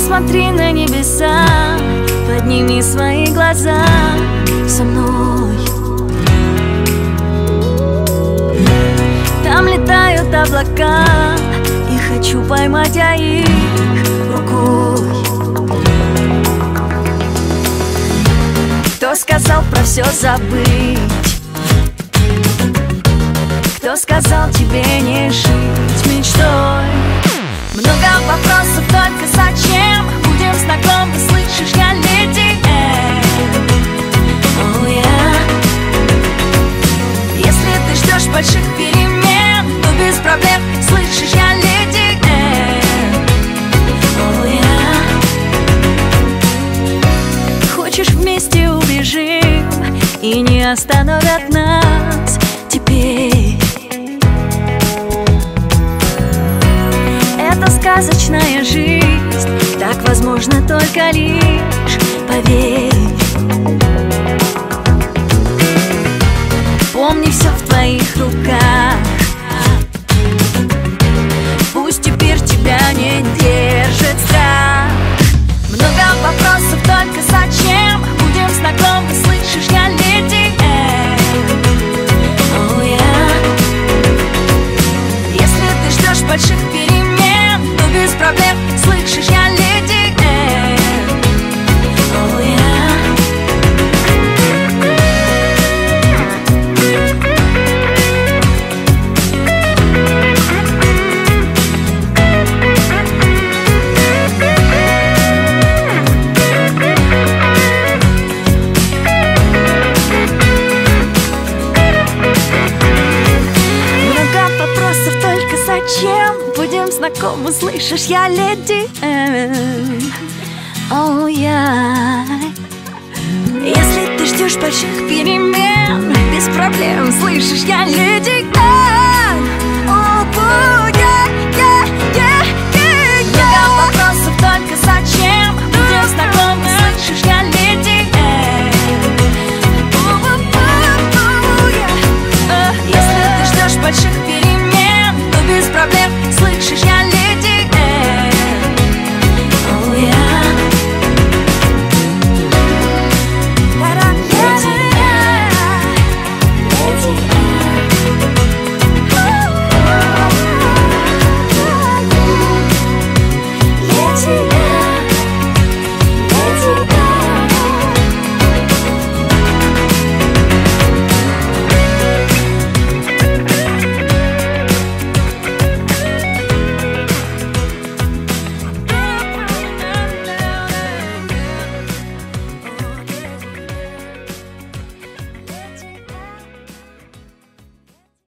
Посмотри на небеса, подними свои глаза со мной Там летают облака, и хочу поймать я их рукой Кто сказал про все забыть? Кто сказал тебе не жить мечтой? Много вопросов, больших перемен То без проблем, слышишь, я леди oh, yeah. Хочешь вместе убежим И не остановят нас теперь? Это сказочная жизнь Так возможно только лишь твоих Знакомы, слышишь, я леди Оу, я. Если ты ждешь больших перемен Без проблем, слышишь, я леди